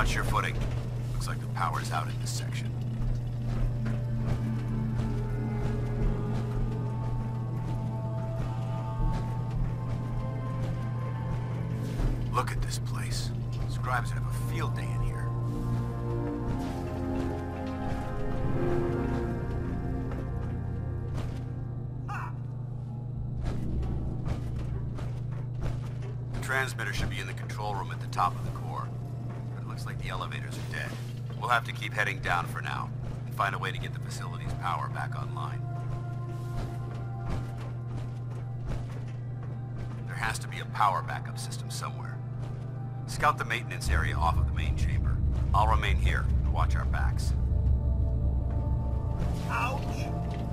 Watch your footing. Looks like the power's out in this section. Look at this place. Scribes have a field day in here. The transmitter should be in the control room at the top of the core. But it looks like the elevators are dead. We'll have to keep heading down for now, and find a way to get the facility's power back online. There has to be a power backup system somewhere. Scout the maintenance area off of the main chamber. I'll remain here to watch our backs. Ouch!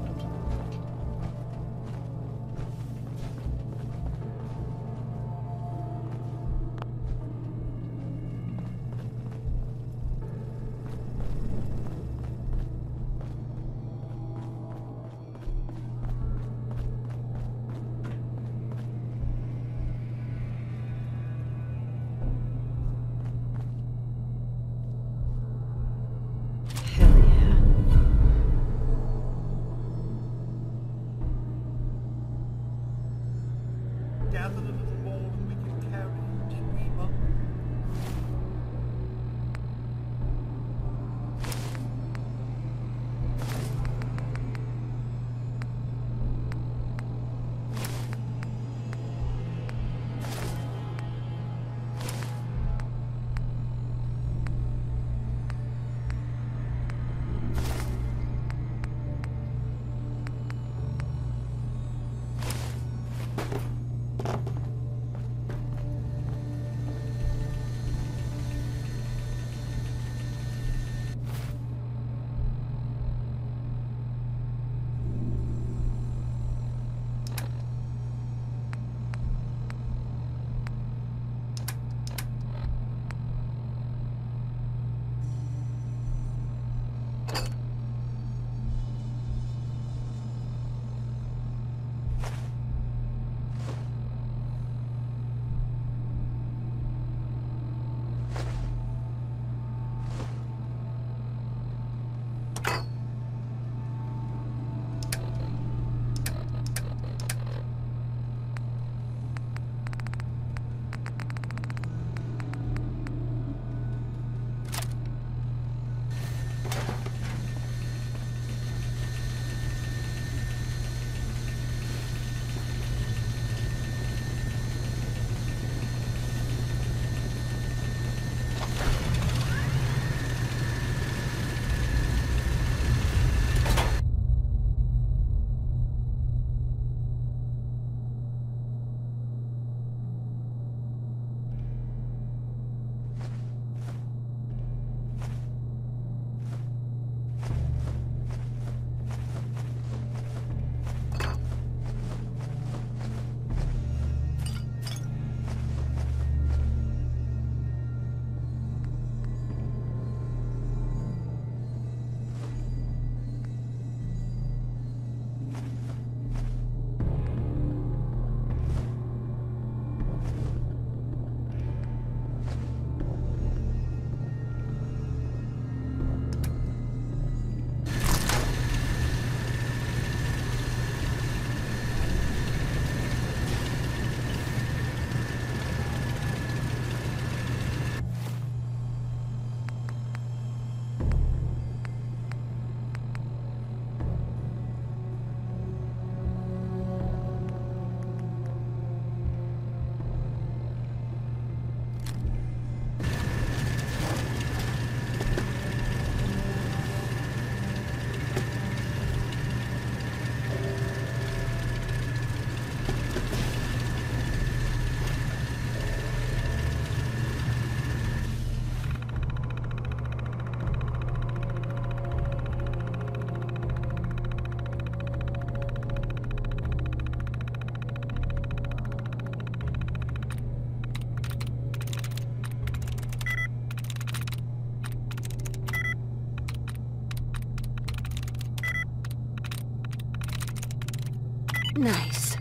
Nice.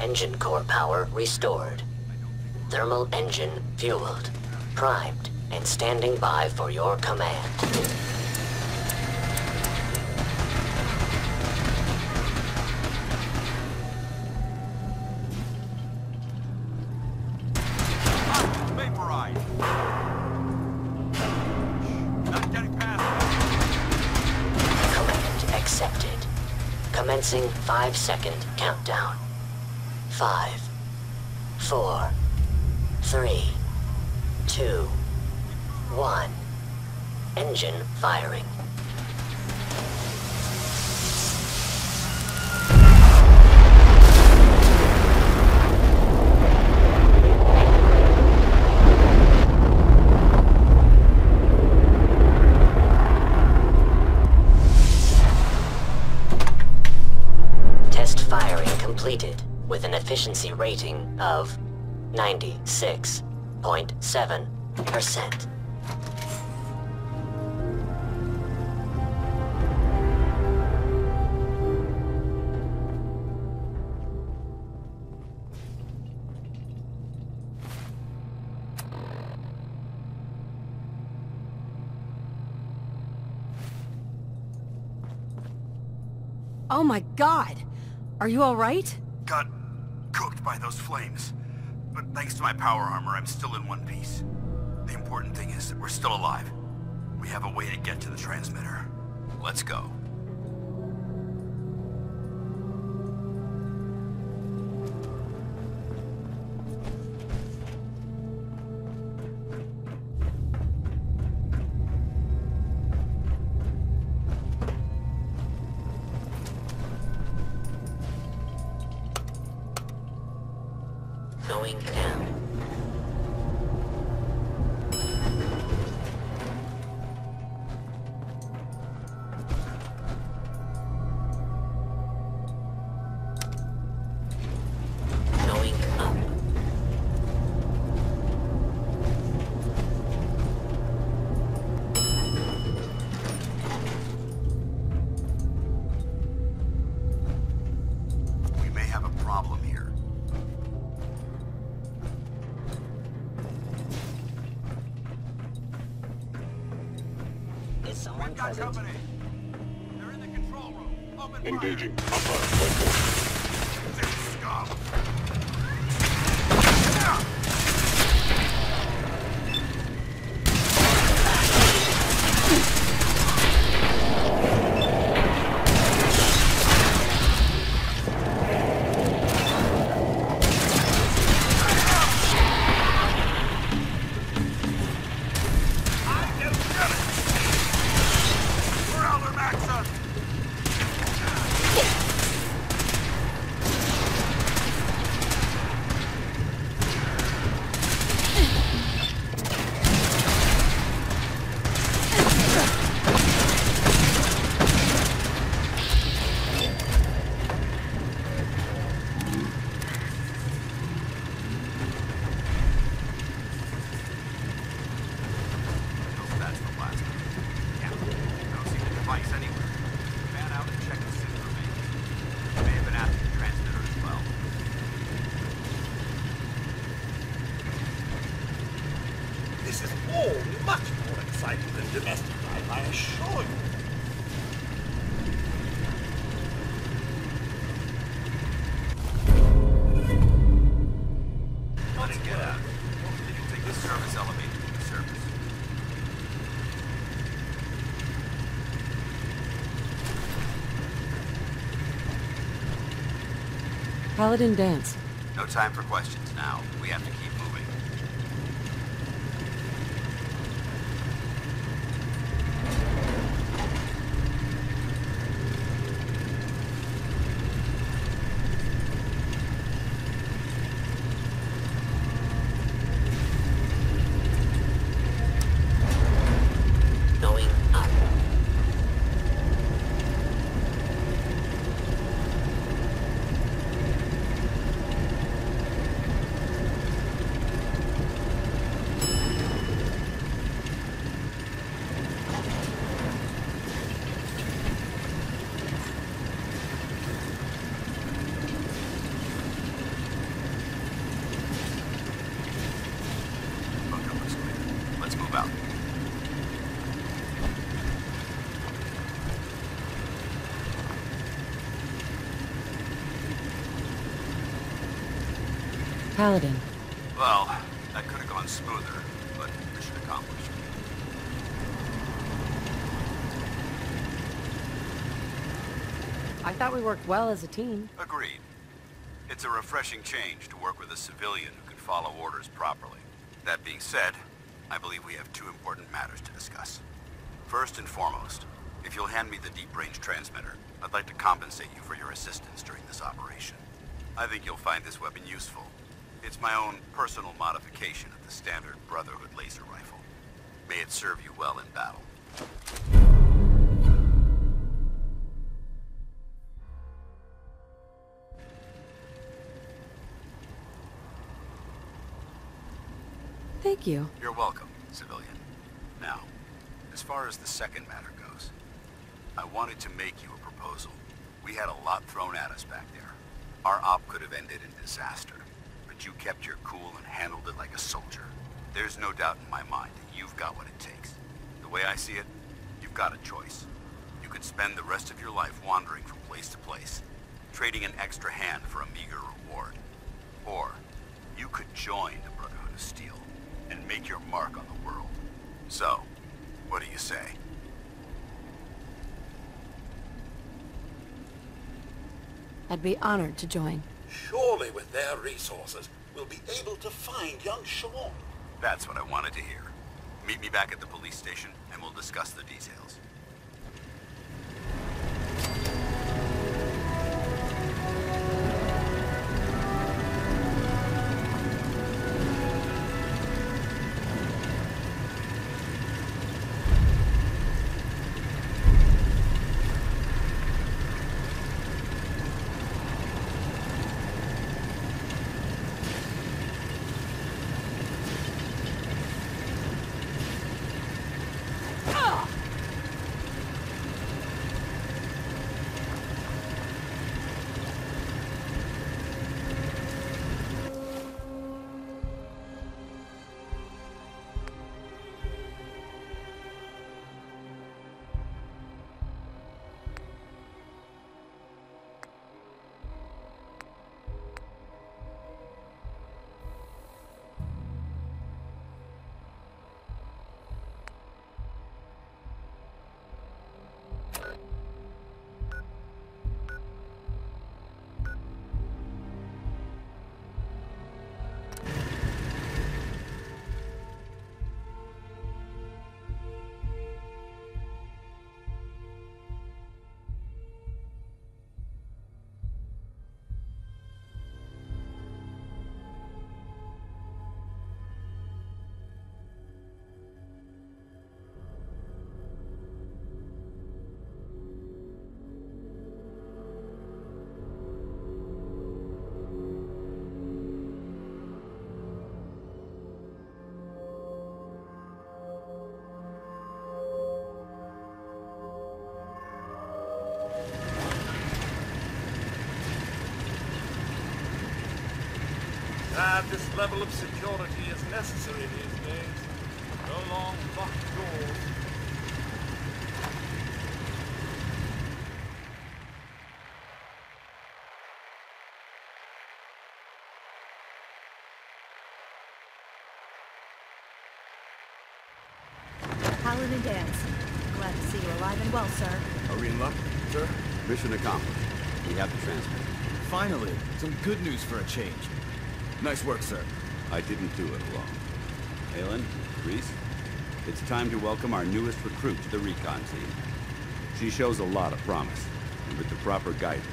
Engine core power restored. Thermal engine fueled, primed, and standing by for your command. Command accepted. Commencing five second countdown. Five, four, three, two, one. Engine firing. Test firing completed with an efficiency rating of 96.7%. my god! Are you alright? Got cooked by those flames. But thanks to my power armor, I'm still in one piece. The important thing is that we're still alive. We have a way to get to the transmitter. Let's go. Going down. Got company. They're in the control room. Open. Engaging Paladin Danse. No time for questions now. We have to keep Paladin. Well, that could have gone smoother, but mission accomplished. I thought we worked well as a team. Agreed. It's a refreshing change to work with a civilian who can follow orders properly. That being said, I believe we have two important matters to discuss. First and foremost, if you'll hand me the deep-range transmitter, I'd like to compensate you for your assistance during this operation. I think you'll find this weapon useful. It's my own personal modification of the standard Brotherhood laser rifle. May it serve you well in battle. Thank you. You're welcome, civilian. Now, as far as the second matter goes, I wanted to make you a proposal. We had a lot thrown at us back there. Our op could have ended in disaster, you kept your cool and handled it like a soldier. There's no doubt in my mind that you've got what it takes. The way I see it, you've got a choice. You could spend the rest of your life wandering from place to place, trading an extra hand for a meager reward. Or, you could join the Brotherhood of Steel and make your mark on the world. So, what do you say? I'd be honored to join. Surely with their resources, we'll be able to find young Shaun. That's what I wanted to hear. Meet me back at the police station, and we'll discuss the details. Ah, this level of security is necessary these days. No long locked doors. Paladin Danse. Glad to see you alive and well, sir. Are we in luck, sir? Mission accomplished. We have the transmitter. Finally, some good news for a change. Nice work, sir. I didn't do it alone. Haylen, Rhys, it's time to welcome our newest recruit to the recon team. She shows a lot of promise, and with the proper guidance,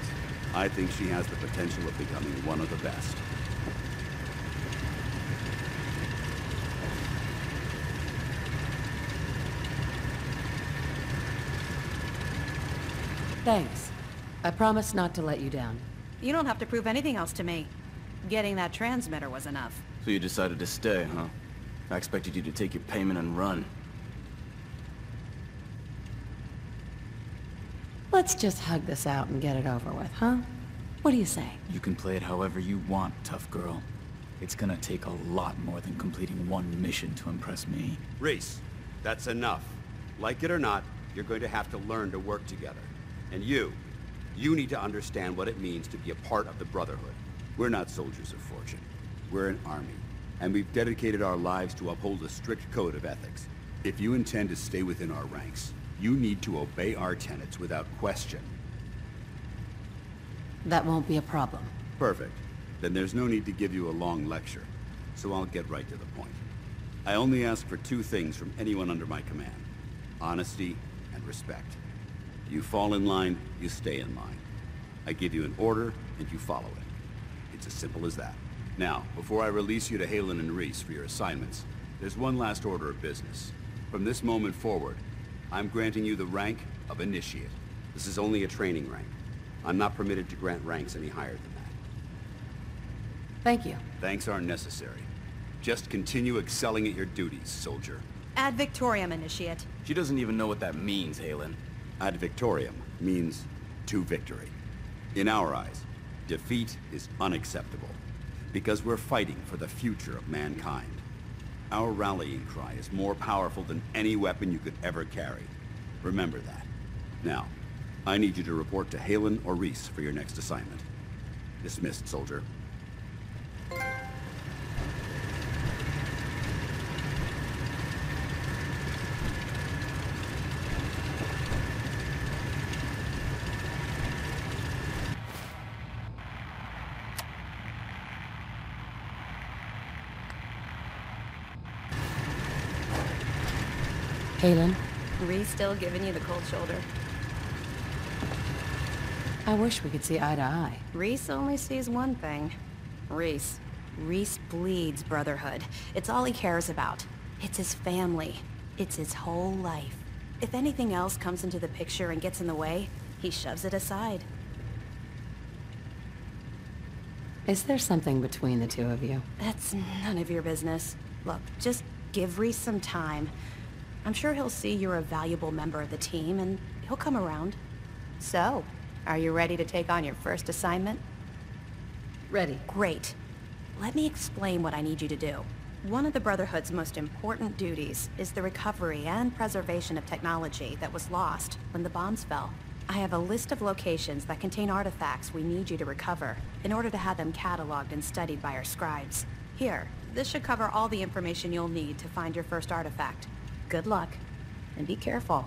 I think she has the potential of becoming one of the best. Thanks. I promise not to let you down. You don't have to prove anything else to me. Getting that transmitter was enough. So you decided to stay, huh? I expected you to take your payment and run. Let's just hug this out and get it over with, huh? What do you say? You can play it however you want, tough girl. It's gonna take a lot more than completing one mission to impress me. Rhys, that's enough. Like it or not, you're going to have to learn to work together. And you, you need to understand what it means to be a part of the Brotherhood. We're not soldiers of fortune. we're an army, and we've dedicated our lives to uphold a strict code of ethics. If you intend to stay within our ranks, you need to obey our tenets without question. That won't be a problem. Perfect. Then there's no need to give you a long lecture, so I'll get right to the point. I only ask for two things from anyone under my command. Honesty and respect. You fall in line, you stay in line. I give you an order, and you follow it. It's as simple as that. Now, before I release you to Haylen and Rhys for your assignments, there's one last order of business. From this moment forward, I'm granting you the rank of Initiate. This is only a training rank. I'm not permitted to grant ranks any higher than that. Thank you. Thanks aren't necessary. Just continue excelling at your duties, soldier. Ad Victoriam, Initiate. She doesn't even know what that means, Haylen. Ad victoriam means to victory. In our eyes, defeat is unacceptable, because we're fighting for the future of mankind. Our rallying cry is more powerful than any weapon you could ever carry. Remember that. Now, I need you to report to Haylen or Rhys for your next assignment. Dismissed, soldier. Haylen, Rhys still giving you the cold shoulder. I wish we could see eye to eye. Rhys only sees one thing. Rhys. Rhys bleeds brotherhood. It's all he cares about. It's his family. It's his whole life. If anything else comes into the picture and gets in the way, he shoves it aside. Is there something between the two of you? That's none of your business. Look, just give Rhys some time. I'm sure he'll see you're a valuable member of the team, and he'll come around. So, are you ready to take on your first assignment? Ready. Great. Let me explain what I need you to do. One of the Brotherhood's most important duties is the recovery and preservation of technology that was lost when the bombs fell. I have a list of locations that contain artifacts we need you to recover in order to have them cataloged and studied by our scribes. Here, this should cover all the information you'll need to find your first artifact. Good luck, and be careful.